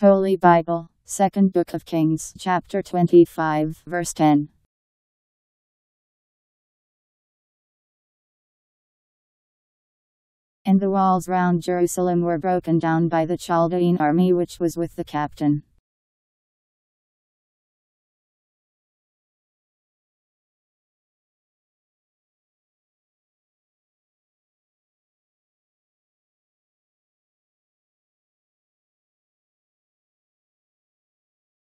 Holy Bible, Second Book of Kings, chapter 25, verse 10. And the walls round Jerusalem were broken down by the Chaldaean army which was with the captain.